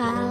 啊